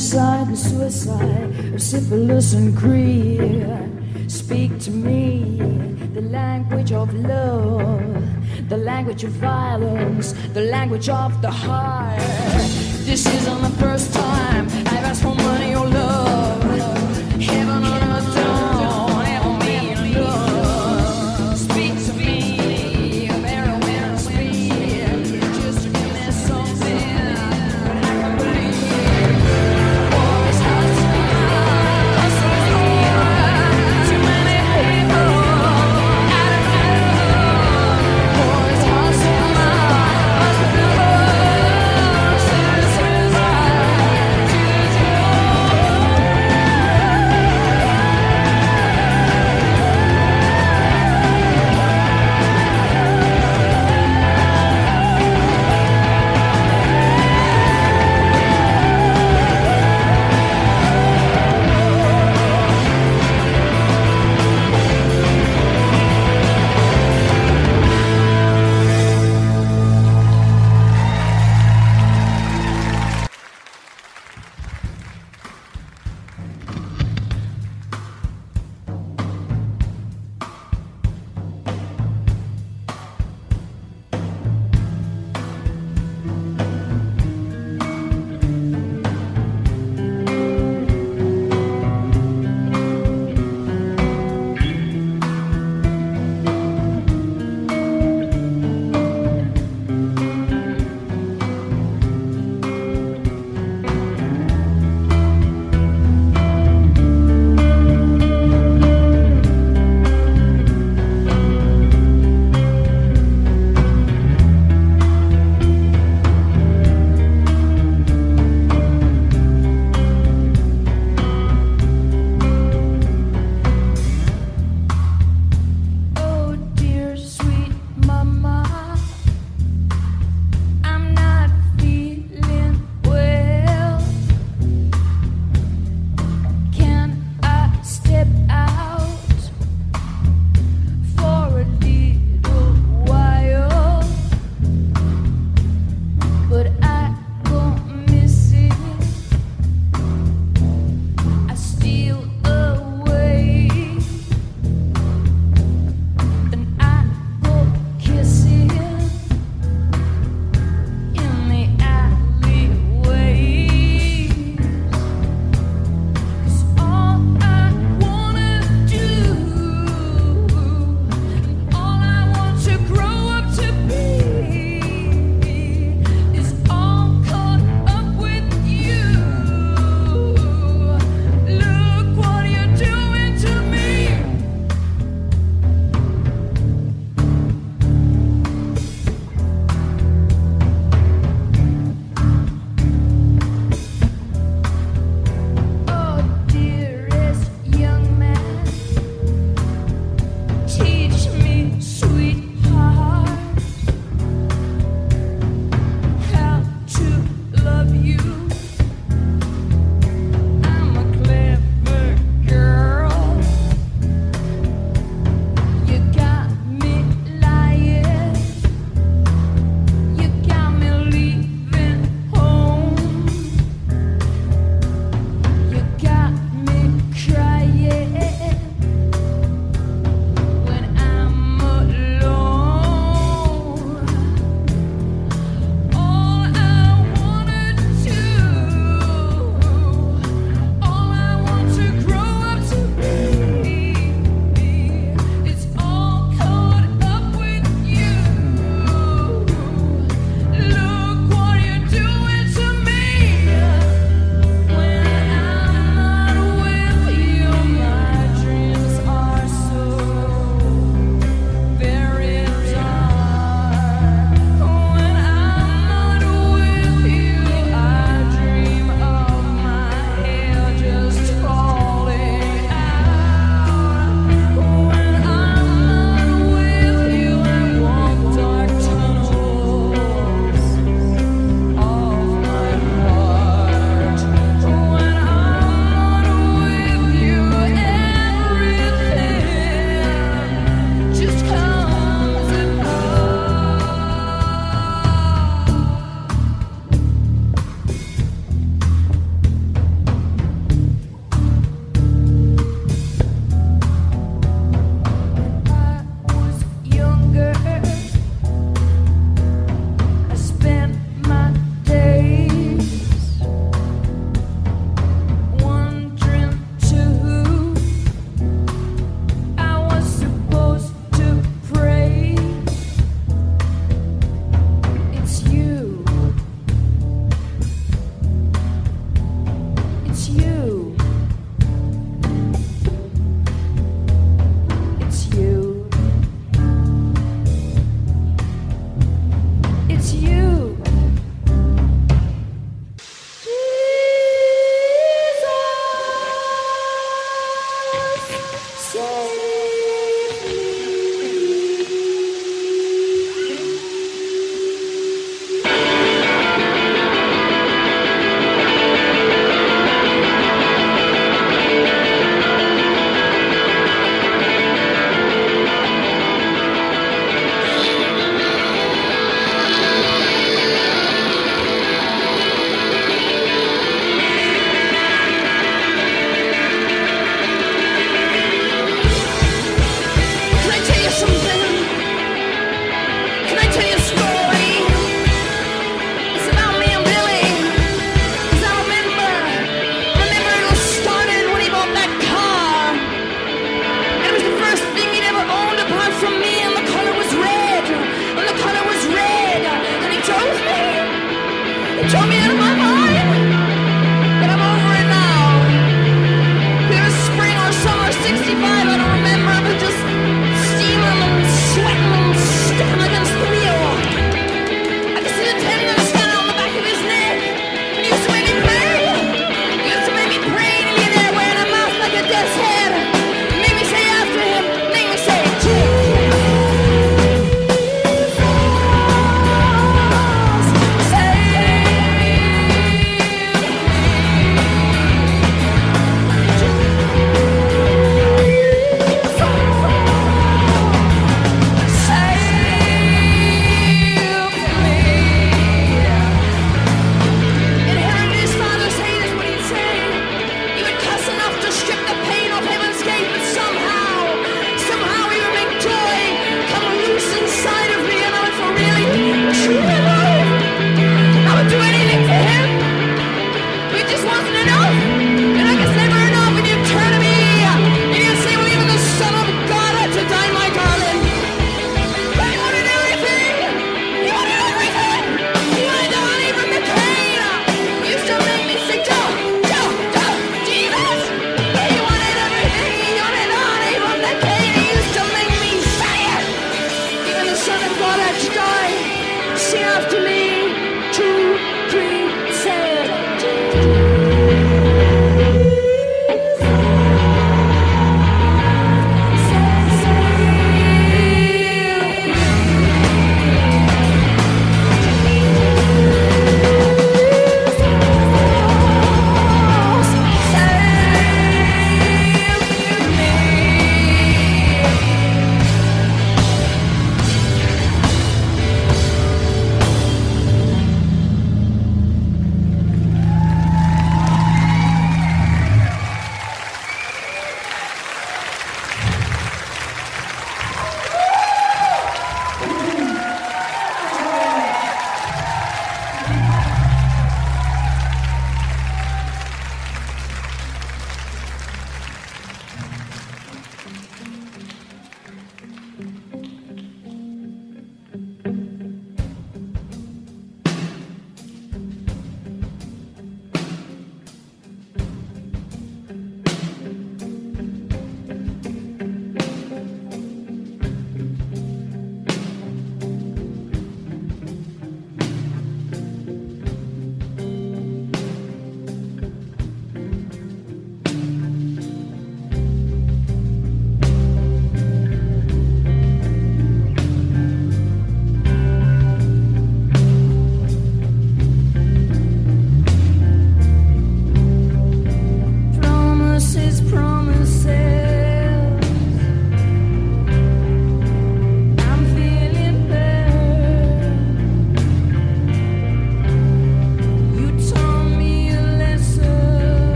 homicide and suicide, of syphilis and creed. Speak to me the language of love, the language of violence, the language of the heart. This is an